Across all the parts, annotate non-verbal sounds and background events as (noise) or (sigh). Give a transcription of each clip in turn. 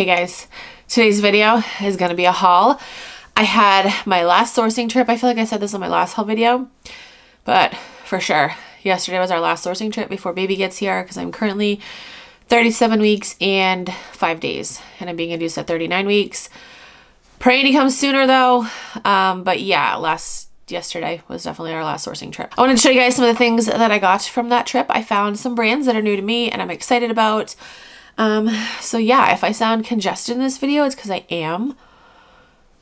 Hey guys, today's video is to be a haul. I had my last sourcing trip. I feel like I said this on my last haul video, but for sure, yesterday was our last sourcing trip before baby gets here because I'm currently 37 weeks and five days and I'm being induced at 39 weeks. Praying he comes sooner though. Um, but yeah, last yesterday was definitely our last sourcing trip. I wanted to show you guys some of the things that I got from that trip. I found some brands that are new to me and I'm excited about. Um, so yeah, if I sound congested in this video, it's because I am.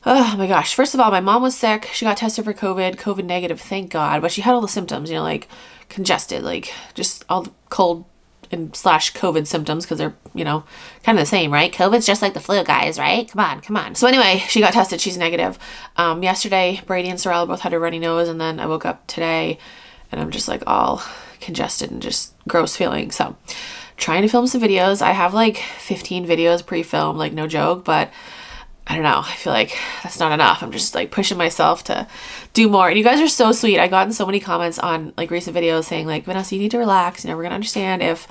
Oh my gosh. First of all, my mom was sick. She got tested for COVID, COVID negative, thank God. But she had all the symptoms, you know, like congested, like just all the cold and slash COVID symptoms because they're, you know, kind of the same, right? COVID's just like the flu, guys, right? Come on, come on. So anyway, she got tested. She's negative. Um, yesterday, Brady and Sorella both had a runny nose, and then I woke up today and I'm just like all congested and just gross feeling. So trying to film some videos. I have like 15 videos pre-filmed, like no joke, but I don't know. I feel like that's not enough. I'm just like pushing myself to do more. And you guys are so sweet. I gotten so many comments on like recent videos saying like, Vanessa, you need to relax. You know, we're going to understand if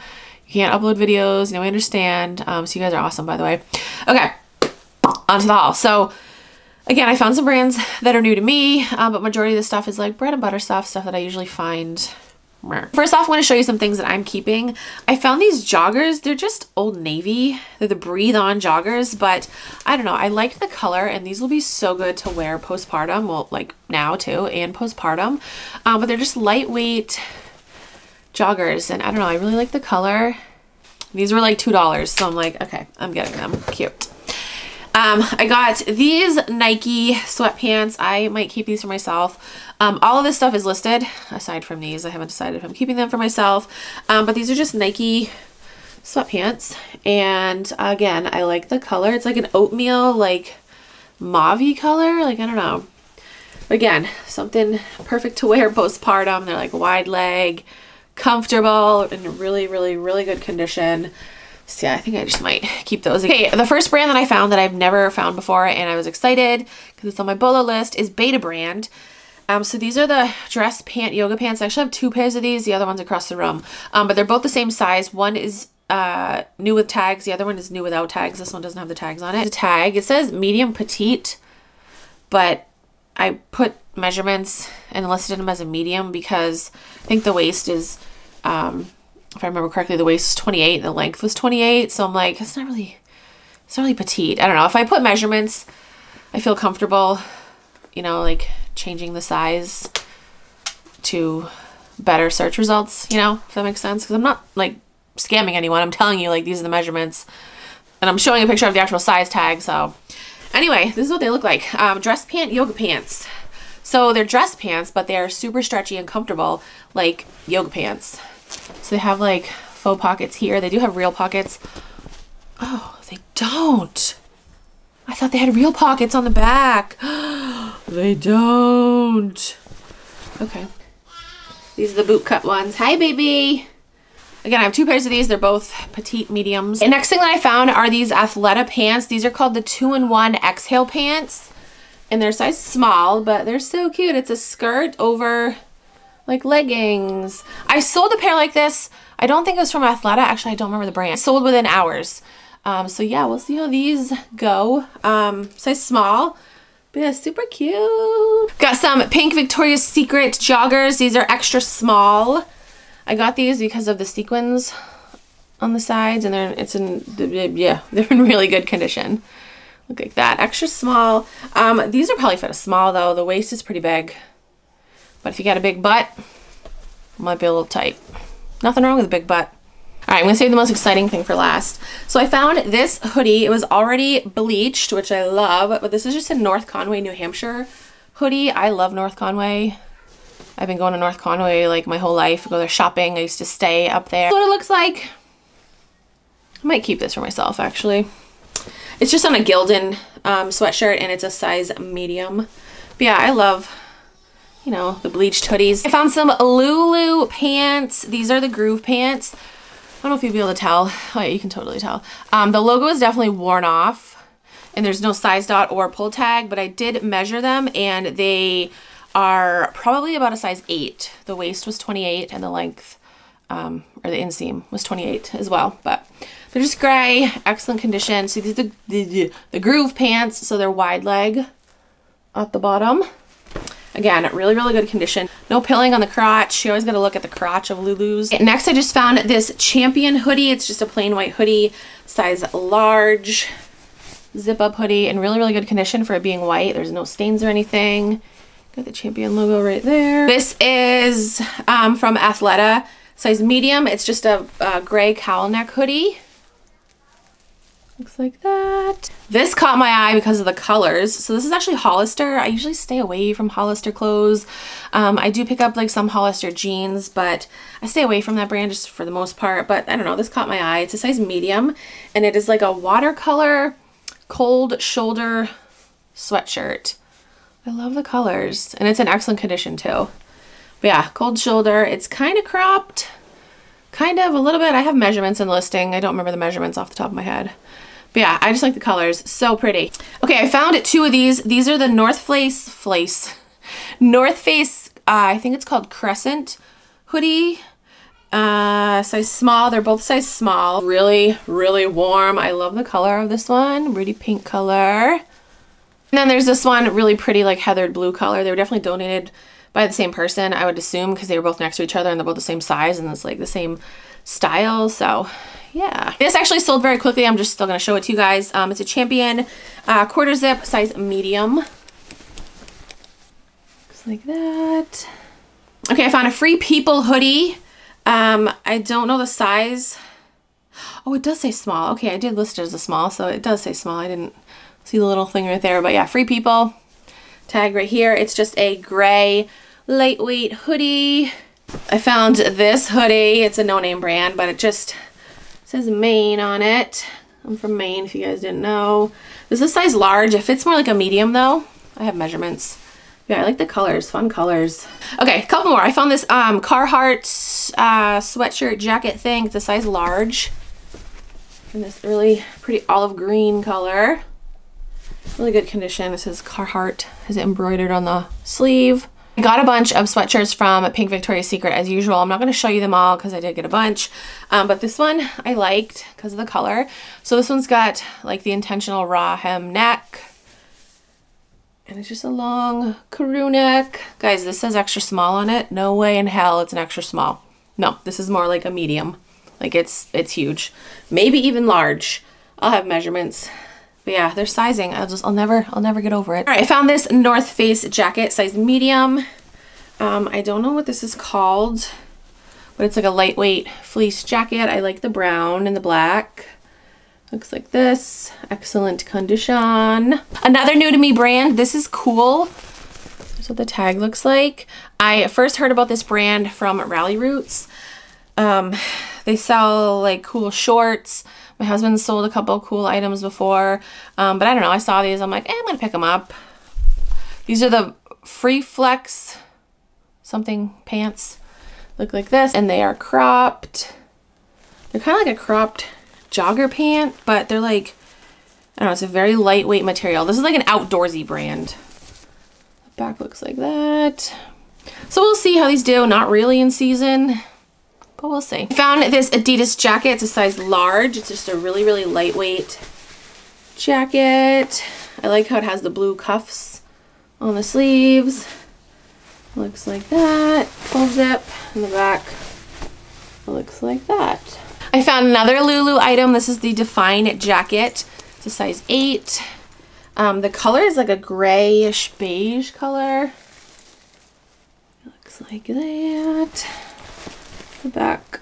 you can't upload videos. You know, we understand. Um, so you guys are awesome, by the way. Okay, on to the haul. So again, I found some brands that are new to me, uh, but majority of the stuff is like bread and butter stuff, stuff that I usually find First off, I want to show you some things that I'm keeping. I found these joggers. They're just Old Navy. They're the Breathe On joggers, but I don't know. I like the color, and these will be so good to wear postpartum. Well, like now too, and postpartum. Um, but they're just lightweight joggers, and I don't know. I really like the color. These were like $2, so I'm like, okay, I'm getting them. Cute. Um, I got these Nike sweatpants. I might keep these for myself. Um, all of this stuff is listed, aside from these. I haven't decided if I'm keeping them for myself. Um, but these are just Nike sweatpants. And again, I like the color. It's like an oatmeal, like mauve color. Like, I don't know. Again, something perfect to wear (laughs) postpartum. They're like wide leg, comfortable, in really, really, really good condition. So yeah, I think I just might keep those. Okay, the first brand that I found that I've never found before and I was excited because it's on my Bolo list is Betabrand. Um, so these are the dress pant yoga pants. I actually have two pairs of these. The other one's across the room. Um, but they're both the same size. One is uh, new with tags. The other one is new without tags. This one doesn't have the tags on it. The tag, it says medium petite, but I put measurements and listed them as a medium because I think the waist is um, if I remember correctly, the waist was 28, the length was 28. So I'm like, it's not really, it's not really petite. I don't know. If I put measurements, I feel comfortable, you know, like changing the size to better search results, you know, if that makes sense. Because I'm not like scamming anyone. I'm telling you, like, these are the measurements. And I'm showing a picture of the actual size tag. So anyway, this is what they look like. Um, dress pant yoga pants. So they're dress pants, but they are super stretchy and comfortable like yoga pants. So they have like faux pockets here. They do have real pockets. Oh, they don't. I thought they had real pockets on the back. (gasps) they don't. Okay. These are the boot cut ones. Hi, baby. Again, I have two pairs of these. They're both petite mediums. And next thing that I found are these Athleta pants. These are called the two-in-one exhale pants. And they're size small, but they're so cute. It's a skirt over like leggings. I sold a pair like this. I don't think it was from Athleta. Actually, I don't remember the brand. sold within hours. Um, so yeah, we'll see how these go. Um, size small. But yeah, super cute. Got some pink Victoria's Secret joggers. These are extra small. I got these because of the sequins on the sides and they're it's in yeah they're in really good condition look like that extra small um these are probably fit a small though the waist is pretty big but if you got a big butt, might be a little tight. Nothing wrong with a big butt. All right, I'm gonna save the most exciting thing for last. So I found this hoodie. It was already bleached, which I love, but this is just a North Conway, New Hampshire hoodie. I love North Conway. I've been going to North Conway like my whole life. I go there shopping. I used to stay up there. what it looks like. I might keep this for myself, actually. It's just on a Gildan um, sweatshirt, and it's a size medium. But yeah, I love you know, the bleached hoodies. I found some Lulu pants. These are the groove pants. I don't know if you'll be able to tell. Oh yeah, you can totally tell. Um, the logo is definitely worn off and there's no size dot or pull tag, but I did measure them and they are probably about a size 8. The waist was 28 and the length um, or the inseam was 28 as well. But they're just gray, excellent condition. See, these are the, the, the groove pants, so they're wide leg at the bottom. Again, really, really good condition. No pilling on the crotch. You always got to look at the crotch of Lulu's. Next, I just found this Champion hoodie. It's just a plain white hoodie, size large, zip up hoodie, in really, really good condition for it being white. There's no stains or anything. Got the Champion logo right there. This is um, from Athleta, size medium. It's just a, a gray cowl neck hoodie. Looks like that. This caught my eye because of the colors. So this is actually Hollister. I usually stay away from Hollister clothes. Um, I do pick up like some Hollister jeans, but I stay away from that brand just for the most part. But I don't know, this caught my eye. It's a size medium and it is like a watercolor cold shoulder sweatshirt. I love the colors and it's in excellent condition too. But yeah, cold shoulder. It's kind of cropped, kind of a little bit. I have measurements in listing. I don't remember the measurements off the top of my head. But yeah, I just like the colors. So pretty. Okay, I found two of these. These are the North Face, Face, North Face, uh, I think it's called Crescent hoodie. Uh, size small. They're both size small. Really, really warm. I love the color of this one. Pretty pink color. And then there's this one, really pretty like heathered blue color. They were definitely donated by the same person, I would assume, because they were both next to each other and they're both the same size and it's like the same style. So yeah. This actually sold very quickly. I'm just still going to show it to you guys. Um, it's a Champion uh, quarter zip size medium. Looks like that. Okay, I found a Free People hoodie. Um, I don't know the size. Oh, it does say small. Okay, I did list it as a small, so it does say small. I didn't see the little thing right there. But yeah, Free People. Tag right here. It's just a gray lightweight hoodie. I found this hoodie. It's a no-name brand, but it just says Maine on it. I'm from Maine, if you guys didn't know. This is a size large. It fits more like a medium, though. I have measurements. Yeah, I like the colors. Fun colors. Okay, a couple more. I found this um, Carhartt uh, sweatshirt jacket thing. It's a size large. In this really pretty olive green color. Really good condition. It says Carhartt. It embroidered on the sleeve. I got a bunch of sweatshirts from Pink Victoria's Secret as usual. I'm not going to show you them all because I did get a bunch. Um, but this one I liked because of the color. So this one's got like the intentional raw hem neck. And it's just a long crew neck. Guys, this says extra small on it. No way in hell it's an extra small. No, this is more like a medium. Like it's it's huge. Maybe even large. I'll have measurements. But yeah, their sizing, I'll just, I'll never, I'll never get over it. All right, I found this North Face jacket, size medium. Um, I don't know what this is called, but it's like a lightweight fleece jacket. I like the brown and the black. Looks like this. Excellent condition. Another new to me brand. This is cool. That's what the tag looks like. I first heard about this brand from Ralli Roots. Um, they sell like cool shorts, my husband sold a couple cool items before, um, but I don't know. I saw these. I'm like, eh, I'm going to pick them up. These are the Free Flex something pants. Look like this. And they are cropped. They're kind of like a cropped jogger pant, but they're like, I don't know, it's a very lightweight material. This is like an outdoorsy brand. The back looks like that. So we'll see how these do. Not really in season but we'll see. Found this Adidas jacket. It's a size large. It's just a really, really lightweight jacket. I like how it has the blue cuffs on the sleeves. Looks like that. Full zip in the back. Looks like that. I found another Lulu item. This is the Define jacket. It's a size 8. Um, the color is like a grayish beige color. Looks like that. The back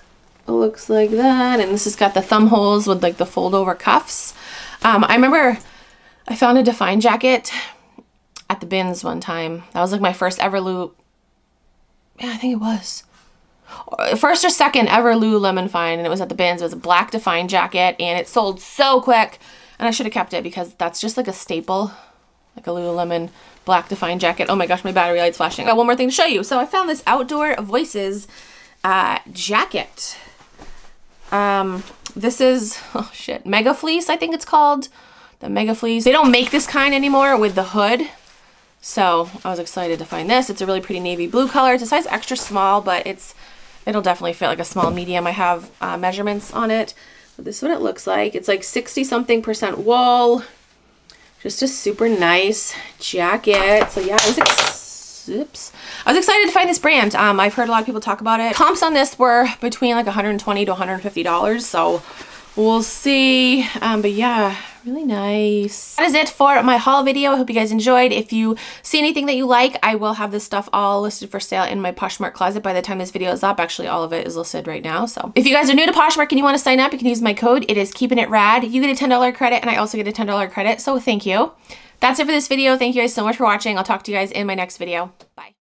looks like that. And this has got the thumb holes with like the fold over cuffs. Um, I remember I found a Define jacket at the bins one time. That was like my first ever Lou. Yeah, I think it was. First or second ever Lululemon find, and it was at the bins. It was a black Define jacket, and it sold so quick. And I should have kept it because that's just like a staple, like a Lululemon black Define jacket. Oh my gosh, my battery light's flashing. I got one more thing to show you. So I found this Outdoor Voices uh, jacket. Um, this is, (laughs) oh shit, Mega Fleece, I think it's called. The Mega Fleece. They don't make this kind anymore with the hood. So I was excited to find this. It's a really pretty navy blue color. It's a size extra small, but it's It'll definitely fit like a small medium. I have uh, measurements on it. But this is what it looks like. It's like 60 something percent wool. Just a super nice jacket. So yeah, I was, oops. I was excited to find this brand. Um, I've heard a lot of people talk about it. Comps on this were between like 120 to 150 dollars. So we'll see. Um, but yeah, really nice. That is it for my haul video. I hope you guys enjoyed. If you see anything that you like, I will have this stuff all listed for sale in my Poshmark closet by the time this video is up. Actually, all of it is listed right now. So if you guys are new to Poshmark and you want to sign up, you can use my code. It is keeping it rad. You get a $10 credit and I also get a $10 credit. So thank you. That's it for this video. Thank you guys so much for watching. I'll talk to you guys in my next video. Bye.